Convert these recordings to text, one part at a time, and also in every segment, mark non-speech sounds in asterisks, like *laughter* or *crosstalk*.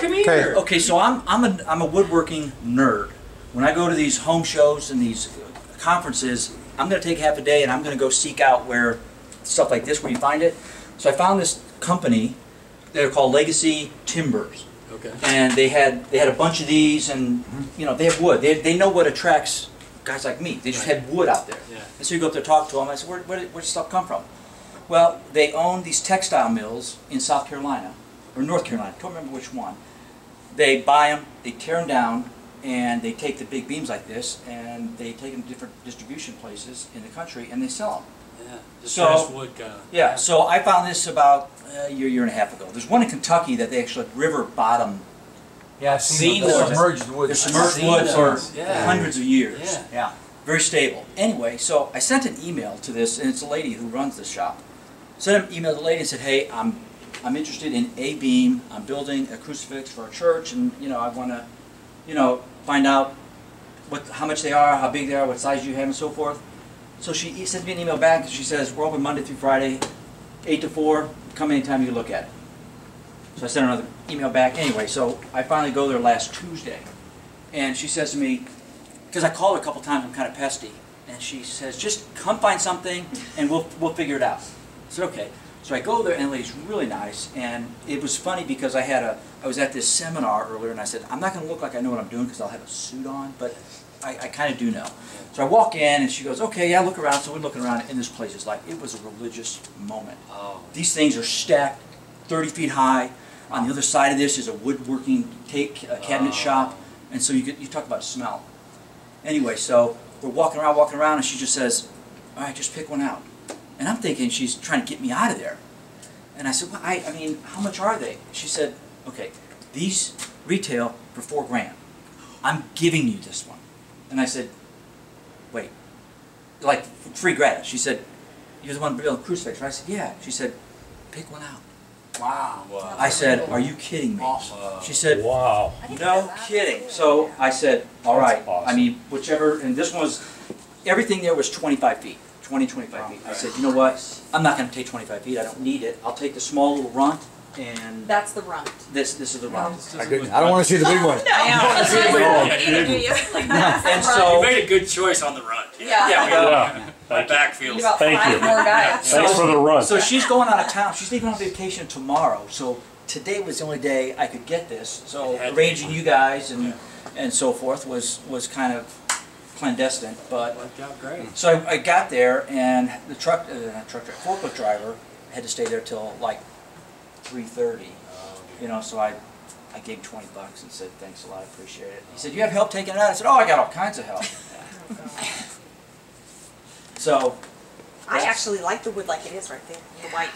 come here. Okay, so I'm, I'm a, I'm a woodworking nerd. When I go to these home shows and these conferences, I'm gonna take half a day and I'm gonna go seek out where, stuff like this, where you find it. So I found this company, they're called Legacy Timbers. Okay. And they had, they had a bunch of these and, mm-hmm. you know, they have wood. They, they know what attracts guys like me. They just had wood out there. Yeah. And so you go up there, talk to them. I said, where, where, did- where does stuff come from? Well, they own these textile mills in South Carolina, or North Carolina, I don't remember which one. They buy them, they tear them down, and they take the big beams like this, and they take them to different distribution places in the country, and they sell them. Yeah. So- wood kind of. Yeah, so I found this about uh, a year, year and a half ago. There's one in Kentucky that they actually river bottom. Yeah, I've Seen seen those. submerged wood. They're submerged seen wood for yeah. hundreds of years. Yeah. Yeah. very stable. Anyway, so I sent an email to this, and it's a lady who runs this shop. Sent an email to the lady and said, "Hey, I'm I'm interested in a beam. I'm building a crucifix for a church, and you know I want to, you know, find out what how much they are, how big they are, what size you have, and so forth." So she sends me an email back, and she says, "We're open Monday through Friday, eight to four. Come anytime you look at it." So I sent another email back. Anyway, so I finally go there last Tuesday, and she says to me, because I called her a couple times, I'm kind of pesty, and she says, just come find something and we'll, we'll figure it out. I said, okay. So I go there and the lady's really nice, and it was funny because I had a, I was at this seminar earlier and I said, I'm not going to look like I know what I'm doing because I'll have a suit on, but I, I kind of do know. So I walk in and she goes, okay, yeah, look around. So we're looking around and this place is like, it was a religious moment. Oh. These things are stacked 30 feet high. On the other side of this is a woodworking take, a cabinet Oh. shop. And so you, get, you talk about smell. Anyway, so we're walking around, walking around, and she just says, all right, just pick one out. And I'm thinking she's trying to get me out of there. And I said, well, I, I mean, how much are they? She said, okay, these retail for four grand. I'm giving you this one. And I said, wait, like free gratis. She said, you're the one building crucifix, right? I said, yeah. She said, pick one out. Wow. Wow. I said, are you kidding me? Wow. She said, Wow. no kidding. So I said, all right. That's awesome. I mean, whichever, and this one was, everything there was 25 feet, 20, 25 feet. I said, you know what? I'm not going to take 25 feet. I don't need it. I'll take the small little runt, and That's the runt. this this is the runt. I, couldn't- I don't want to *laughs* see the big one. *laughs* And You so, made a good choice on the run. Yeah. Yeah. My back feels. About Thank five you. more guys. Thanks for the run. so she's going out of town. She's leaving on vacation tomorrow. So today was the only day I could get this. So It had to be arranging you guys and and so forth was was kind of clandestine, but. Worked out great. So I, I got there and the truck, uh, not truck, driver, forklift driver had to stay there till like three thirty. You know, so I, I gave him twenty bucks and said, thanks a lot, I appreciate it. He said, you have help taking it out? I said, oh, I got all kinds of help. *laughs* So, I actually like the wood like it is right there, the white.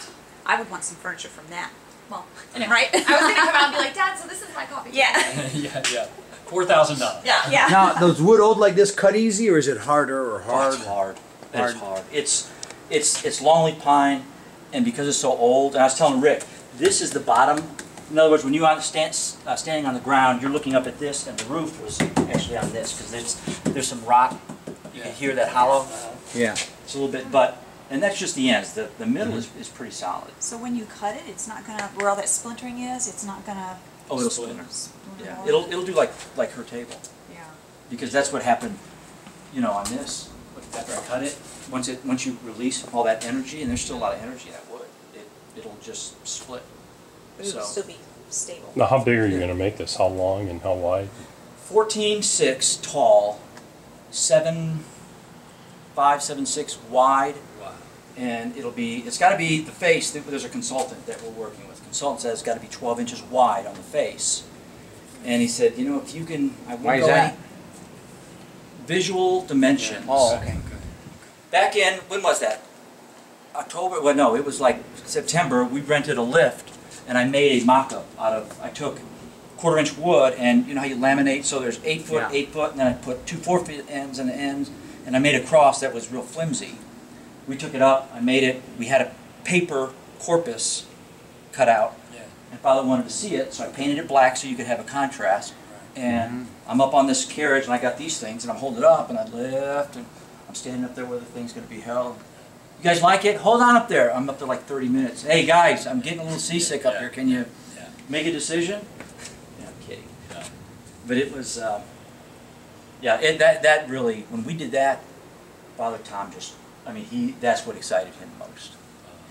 I would want some furniture from that. Well, *laughs* right? I was gonna come out and be like, Dad, so this is my coffee. Yeah, *laughs* yeah, yeah. Four thousand dollars. Yeah. yeah. Now, *laughs* does wood old like this cut easy, or is it harder or hard? It's hard. It's Hard. hard. It's, it's, it's longleaf pine, and because it's so old, and I was telling Rick, this is the bottom. In other words, when you're stand, uh, standing on the ground, you're looking up at this, and the roof was actually on this, because there's, there's some rock. You can hear that hollow. Yeah. It's a little bit, but, and that's just the ends. The, the middle is, is pretty solid. So when you cut it, it's not gonna, where all that splintering is, it's not gonna Oh, it'll Split. splinter. splinter Yeah, it'll, it'll do like, like her table, Yeah. because that's what happened, you know, on this. After I cut it, once it, once you release all that energy, and there's still a lot of energy in that wood, it, it'll just split. But it'll So- still be stable. Now, how big are you gonna make this? How long and how wide? Fourteen six tall, seven five, seven six wide, Wow. And it'll be, it's gotta be, the face, there's a consultant that we're working with. Consultant says it's gotta be twelve inches wide on the face. And he said, you know, if you can, I Why won't is go that? any. Visual dimensions. Oh, okay. Back in, when was that? October, well, no, it was like September, we rented a lift, and I made a mock-up out of, I took quarter inch wood, and you know how you laminate, so there's eight foot, Yeah. eight foot, and then I put two four foot ends and ends, and I made a cross that was real flimsy. We took it up, I made it, we had a paper corpus cut out, Yeah. and father wanted to see it, so I painted it black so you could have a contrast. And I'm up on this carriage and I got these things and I'm holding it up and I lift and I'm standing up there where the thing's gonna be held. You guys like it? Hold on up there. I'm up there like 30 minutes. Hey guys, I'm getting a little seasick up Yeah. here. Can you Yeah. make a decision? Yeah, kidding. But it was, um, yeah, and that, that really, when we did that, Father Tom just, I mean, he, that's what excited him most.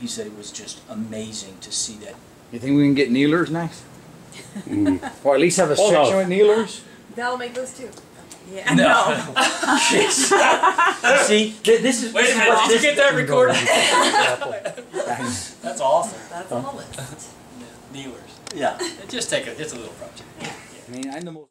He said it was just amazing to see that. You think we can get kneelers next? Mm. *laughs* Or at least have a no. section with kneelers? That'll make those two. Yeah, no. *laughs* Jeez. See, th- this is. Wait this a minute, what did you this- get that recorded? *laughs* That's awesome. That's on the list. Kneelers. Yeah. Just take a, it's a little project. Yeah. I mean, I'm the most.